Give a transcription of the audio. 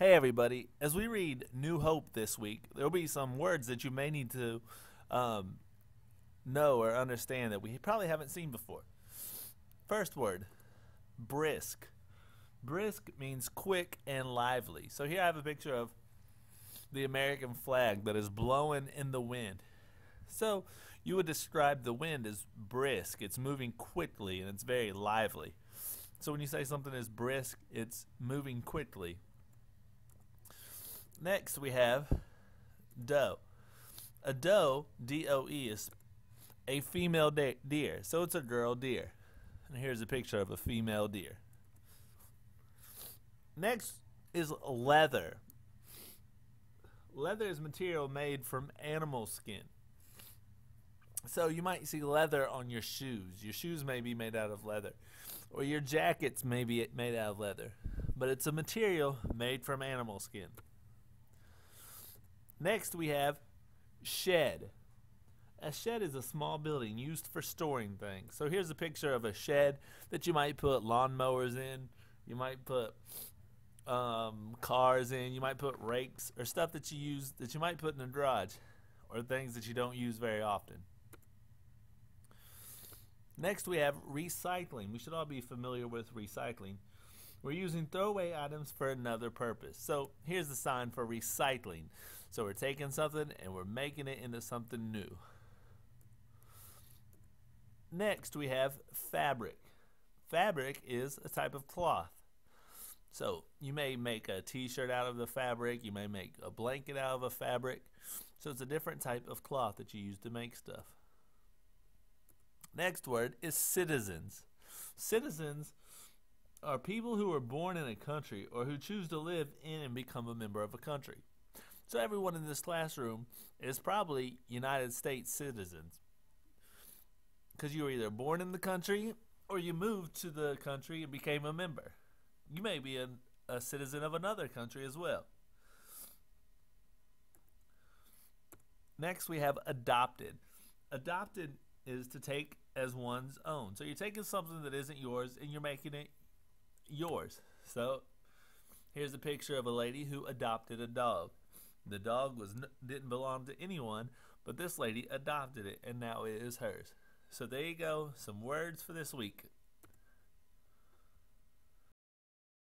Hey, everybody. As we read New Hope this week, there'll be some words that you may need to um, know or understand that we probably haven't seen before. First word brisk. Brisk means quick and lively. So here I have a picture of the American flag that is blowing in the wind. So you would describe the wind as brisk. It's moving quickly and it's very lively. So when you say something is brisk, it's moving quickly. Next we have doe. A doe, D O E, is a female de- deer. So it's a girl deer. And here's a picture of a female deer. Next is leather. Leather is material made from animal skin. So you might see leather on your shoes. Your shoes may be made out of leather, or your jackets may be made out of leather, but it's a material made from animal skin. Next, we have shed. A shed is a small building used for storing things. So here's a picture of a shed that you might put lawnmowers in. You might put um, cars in. You might put rakes or stuff that you use that you might put in the garage or things that you don't use very often. Next, we have recycling. We should all be familiar with recycling. We're using throwaway items for another purpose. So here's the sign for recycling. So we're taking something and we're making it into something new. Next, we have fabric. Fabric is a type of cloth. So you may make a t-shirt out of the fabric, you may make a blanket out of a fabric. So it's a different type of cloth that you use to make stuff. Next word is citizens. Citizens are people who are born in a country or who choose to live in and become a member of a country. So everyone in this classroom is probably United States citizens. Because you were either born in the country or you moved to the country and became a member. You may be a, a citizen of another country as well. Next, we have adopted. Adopted is to take as one's own. So you're taking something that isn't yours and you're making it yours. So here's a picture of a lady who adopted a dog. The dog was didn't belong to anyone, but this lady adopted it and now it is hers. So there you go, some words for this week.